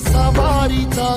savarita